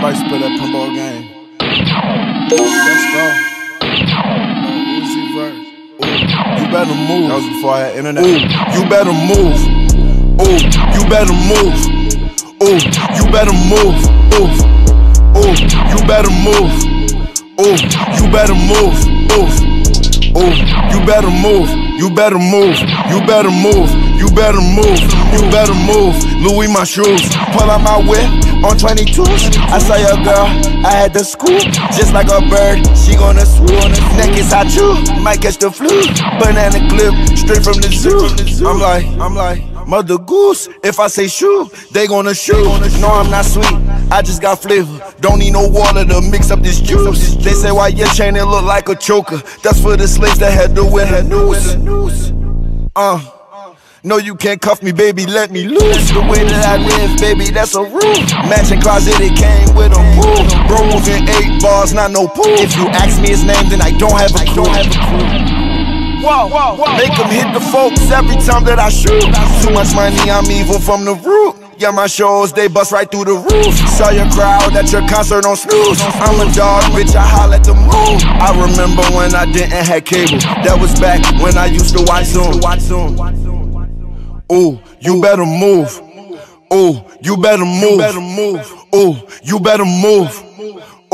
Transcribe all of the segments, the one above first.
Price play that pinball game. Let's go. Uzi. Ooh, you better move. That was before I had internet. Ooh, you better move. Ooh, you better move. Ooh, you better move. Ooh, ooh, you better move. Ooh, you better move. Ooh, ooh, you better move. You better move. You better move. You better move. You better move. Louis my shoes. Pull out my whip on 22s. I saw your girl. I had the scoop. Just like a bird. She gonna swoop. Neck is hot too, Might catch the flu. Banana clip. Straight from the zoo. I'm like, I'm like. Mother Goose, if I say shoot, they gonna shoot. No, I'm not sweet, I just got flavor. Don't need no water to mix up this juice. They say why your chain it look like a choker. That's for the slaves that had to wear her noose. Uh. No, you can't cuff me, baby, let me loose. The way that I live, baby, that's a rule. Matching closet, it came with a rule. Bro moving eight bars, not no pool. If you ask me his name, then I don't have a clue. Whoa, Make them hit the folks every time that I shoot. Too much money, I'm evil from the root. Yeah, my shows, they bust right through the roof. Saw your crowd at your concert on snooze. I'm a dog, bitch, I holler at the moon. I remember when I didn't have cable. That was back when I used to watch Zoom. Ooh, you better move. Ooh, you better move. Ooh, you better move.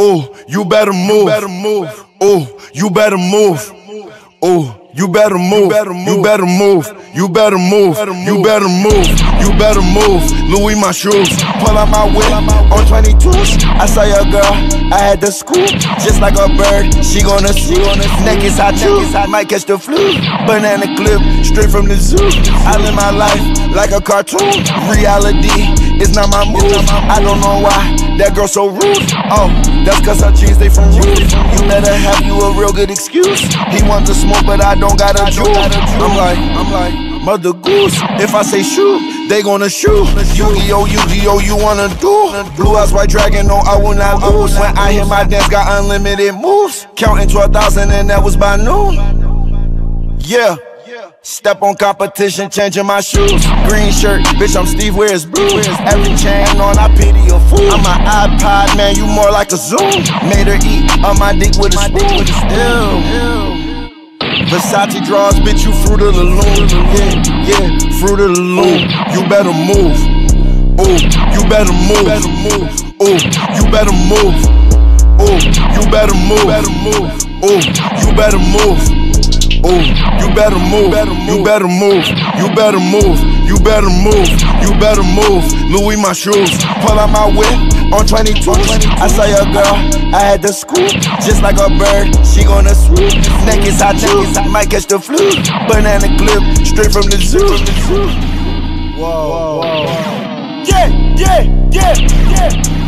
Ooh, you better move. Ooh, you better move. Ooh. You better move. You better move. You better move. You better move. You better move. Louis my shoes. Pull out my whip on 22s. I saw your girl. I had the scoop. Just like a bird. She gonna see. On the neck is hot too. Might catch the flu. Banana clip. Straight from the zoo. I live my life like a cartoon. Reality is not my move. I don't know why that girl so rude. Oh, that's cause her jeans they from roof. You better have you a real good excuse. He wants to smoke, but I don't got a juice. I'm like, I'm like, Mother Goose. If I say shoot, they gonna shoot. Yu-Gi-Oh, Yu-Gi-Oh, you wanna do? Blue eyes, white dragon, no, I will not lose. When I hit my dance, got unlimited moves. Counting 12,000 and that was by noon. Yeah. Step on competition, changing my shoes. Green shirt, bitch, I'm Steve, where's blue? Every chain on, I pity a fool. I'm an iPod, man, you more like a Zune. Made her eat on my dick with a spoon. Ew. Versace draws, bitch, you fruit of the loom. Yeah, yeah, fruit of the loom. You better move. Ooh, you better move. Ooh, you better move. Ooh, you better move. Ooh, you better move. Ooh, you better move, you better move, you better move, you better move, you better move. You better move. Louis my shoes, pull out my whip on 22. I saw your girl, I had the scoop, just like a bird, she gonna swoop. Neck is hot too, might catch the flu. Banana clip, straight from the zoo. Whoa, whoa, whoa. Yeah, yeah, yeah, yeah.